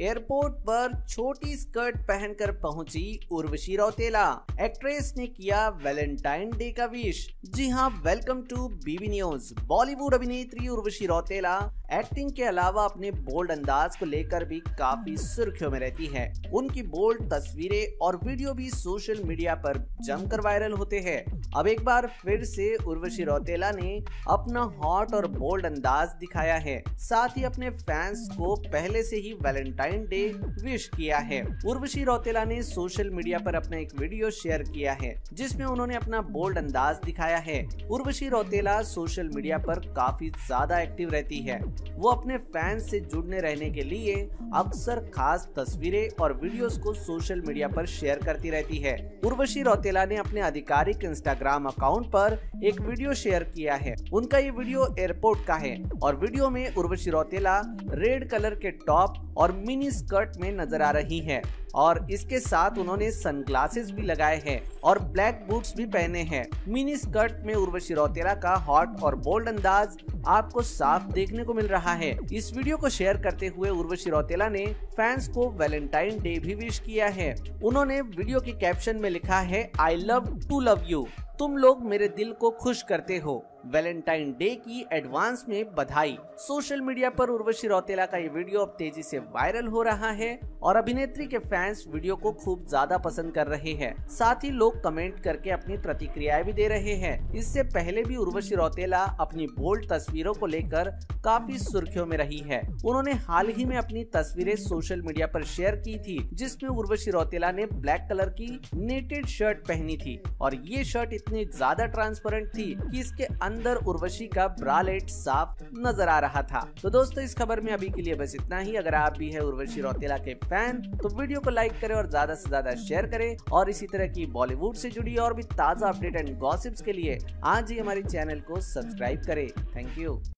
Airport पर छोटी skirt पहनकर पहुँची उर्वशी रौतेला। एक्ट्रेस ने किया वैलेंटाइन डे का विश। जी हाँ welcome to BB news Bollywood अभिनेत्री उर्वशी रौतेला एक्टिंग के अलावा अपने बोल्ड अंदाज को लेकर भी काफ़ी सुर्खियों में रहती है। उनकी बोल्ड तस्वीरें और वीडियो भी सोशल मीडिया पर जमकर वायरल होते हैं। अब एक बार फिर से उर्वशी रौतेला ने अपना हॉट और बोल्ड अंदाज दिखाया है। साथ ही अपने फैंस को पहले से ही वैलेंटाइन डे विश किया है। उर्वशी रौतेला ने सोशल मीडिया पर अपना एक वीडियो शेयर किया है, जिसमें उन्होंने अपना बोल्ड अंदाज दिखाया है। उर्वशी रौतेला सोशल मीडिया पर काफ़ी ज़्यादा एक्टिव रहती है। वो अपने फैंस से जुड़ने रहने के लिए अक्सर खास तस्वीरें और वीडियोस को सोशल मीडिया पर शेयर करती रहती है। उर्वशी रौतेला ने अपने आधिकारिक इंस्टाग्राम अकाउंट पर एक वीडियो शेयर किया है। उनका ये वीडियो एयरपोर्ट का है और वीडियो में उर्वशी रौतेला रेड कलर के टॉप और मिनी स्कर्ट में नज़र आ रही है और इसके साथ उन्होंने सनग्लासेस भी लगाए हैं और ब्लैक बूट्स भी पहने हैं। मिनी स्कर्ट में उर्वशी रौतेला का हॉट और बोल्ड अंदाज आपको साफ़ देखने को मिल रहा है। इस वीडियो को शेयर करते हुए उर्वशी रौतेला ने फैंस को वैलेंटाइन डे भी विश किया है। उन्होंने वीडियो के कैप्शन में लिखा है I love to love you तुम लोग मेरे दिल को खुश करते हो। वैलेंटाइन डे की एडवांस में बधाई। सोशल मीडिया पर उर्वशी रौतेला का ये वीडियो अब तेज़ी से वायरल हो रहा है और अभिनेत्री के फैंस वीडियो को खूब ज़्यादा पसंद कर रहे हैं। साथ ही लोग कमेंट करके अपनी प्रतिक्रियाएँ भी दे रहे हैं। इससे पहले भी उर्वशी रौतेला अपनी बोल्ड तस्वीरों को लेकर काफ़ी सुर्खियों में रही है। उन्होंने हाल ही में अपनी तस्वीरें सोशल मीडिया पर शेयर की थी, जिसमें उर्वशी रौतेला ने ब्लैक कलर की नेटेड शर्ट पहनी थी और ये शर्ट इतनी ज़्यादा ट्रांसपेरेंट थी कि इसके अंदर उर्वशी का ब्रालेट साफ़ नज़र आ रहा था। तो दोस्तों, इस खबर में अभी के लिए बस इतना ही। अगर आप भी है उर्वशी रौतेला के फ़ैन तो वीडियो को लाइक करें और ज़्यादा से ज़्यादा शेयर करें। और इसी तरह की बॉलीवुड से जुड़ी और भी ताज़ा अपडेट एंड गॉसिप्स के लिए आज ही हमारे चैनल को सब्सक्राइब करें। Thank you.